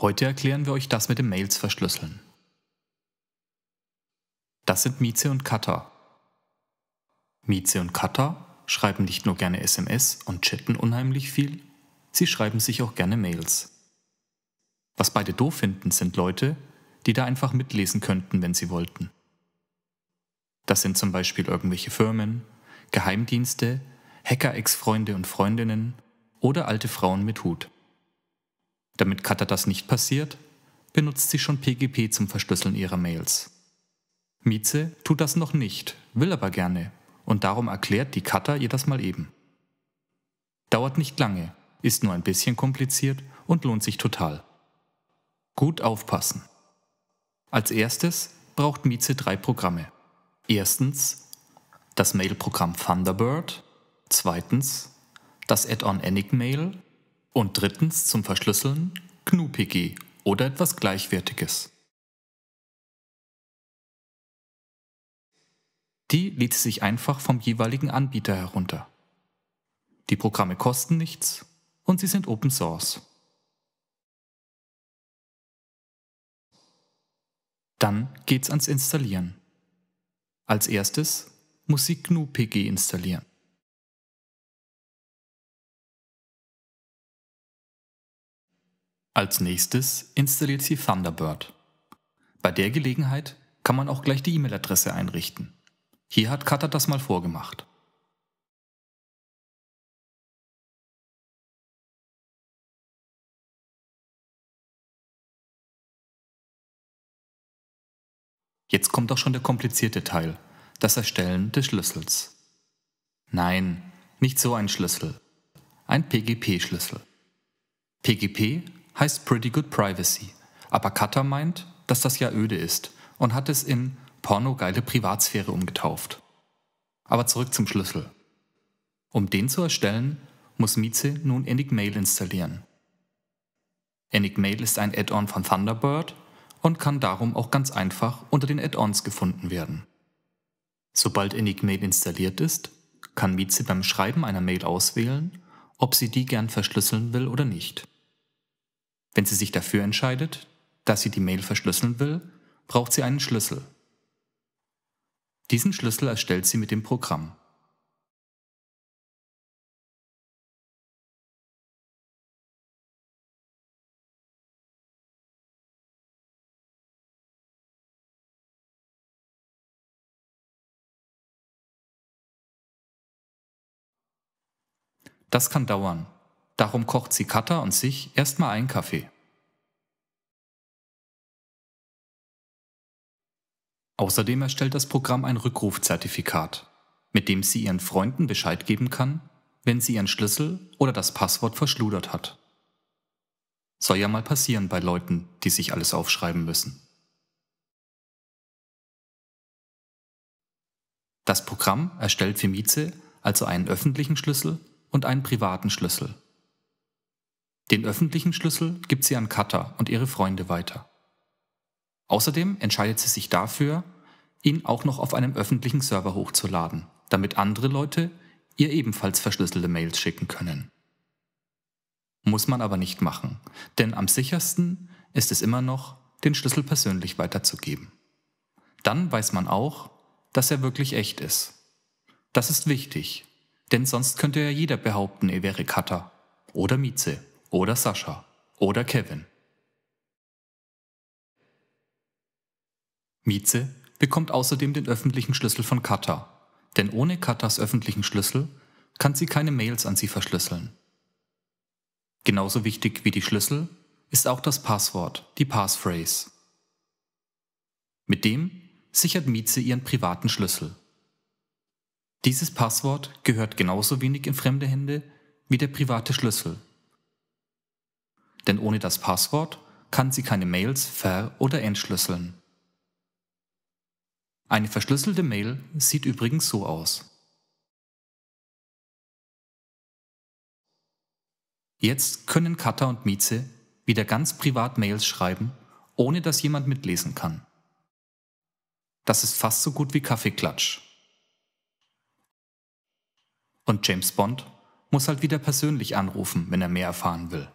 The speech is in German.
Heute erklären wir euch das mit dem Mails verschlüsseln. Das sind Mieze und Kata. Mieze und Kata schreiben nicht nur gerne SMS und chatten unheimlich viel, sie schreiben sich auch gerne Mails. Was beide doof finden, sind Leute, die da einfach mitlesen könnten, wenn sie wollten. Das sind zum Beispiel irgendwelche Firmen, Geheimdienste, Hacker-Ex-Freunde und Freundinnen oder alte Frauen mit Hut. Damit Katha das nicht passiert, benutzt sie schon PGP zum Verschlüsseln ihrer Mails. Mieze tut das noch nicht, will aber gerne und darum erklärt die Katha ihr das mal eben. Dauert nicht lange, ist nur ein bisschen kompliziert und lohnt sich total. Gut aufpassen. Als erstes braucht Mieze drei Programme. Erstens das Mailprogramm Thunderbird, zweitens das Add-on Enigmail und drittens zum Verschlüsseln GNU-PG oder etwas Gleichwertiges. Die lädt sich einfach vom jeweiligen Anbieter herunter. Die Programme kosten nichts und sie sind Open Source. Dann geht's ans Installieren. Als erstes muss sie GNU-PG installieren. Als nächstes installiert sie Thunderbird. Bei der Gelegenheit kann man auch gleich die E-Mail-Adresse einrichten. Hier hat Katha das mal vorgemacht. Jetzt kommt auch schon der komplizierte Teil, das Erstellen des Schlüssels. Nein, nicht so ein Schlüssel, ein PGP-Schlüssel. PGP heißt Pretty Good Privacy, aber Katha meint, dass das ja öde ist und hat es in pornogeile Privatsphäre umgetauft. Aber zurück zum Schlüssel. Um den zu erstellen, muss Mieze nun Enigmail installieren. Enigmail ist ein Add-on von Thunderbird und kann darum auch ganz einfach unter den Add-ons gefunden werden. Sobald Enigmail installiert ist, kann Mieze beim Schreiben einer Mail auswählen, ob sie die gern verschlüsseln will oder nicht. Wenn sie sich dafür entscheidet, dass sie die Mail verschlüsseln will, braucht sie einen Schlüssel. Diesen Schlüssel erstellt sie mit dem Programm. Das kann dauern. Darum kocht sie Katha und sich erstmal einen Kaffee. Außerdem erstellt das Programm ein Rückrufzertifikat, mit dem sie ihren Freunden Bescheid geben kann, wenn sie ihren Schlüssel oder das Passwort verschludert hat. Soll ja mal passieren bei Leuten, die sich alles aufschreiben müssen. Das Programm erstellt für Mieze also einen öffentlichen Schlüssel und einen privaten Schlüssel. Den öffentlichen Schlüssel gibt sie an Katha und ihre Freunde weiter. Außerdem entscheidet sie sich dafür, ihn auch noch auf einem öffentlichen Server hochzuladen, damit andere Leute ihr ebenfalls verschlüsselte Mails schicken können. Muss man aber nicht machen, denn am sichersten ist es immer noch, den Schlüssel persönlich weiterzugeben. Dann weiß man auch, dass er wirklich echt ist. Das ist wichtig, denn sonst könnte ja jeder behaupten, er wäre Katha oder Mieze oder Sascha oder Kevin. Mieze bekommt außerdem den öffentlichen Schlüssel von Katha, denn ohne Kathas öffentlichen Schlüssel kann sie keine Mails an sie verschlüsseln. Genauso wichtig wie die Schlüssel ist auch das Passwort, die Passphrase. Mit dem sichert Mieze ihren privaten Schlüssel. Dieses Passwort gehört genauso wenig in fremde Hände wie der private Schlüssel. Denn ohne das Passwort kann sie keine Mails ver- oder entschlüsseln. Eine verschlüsselte Mail sieht übrigens so aus. Jetzt können Katha und Mieze wieder ganz privat Mails schreiben, ohne dass jemand mitlesen kann. Das ist fast so gut wie Kaffeeklatsch. Und James Bond muss halt wieder persönlich anrufen, wenn er mehr erfahren will.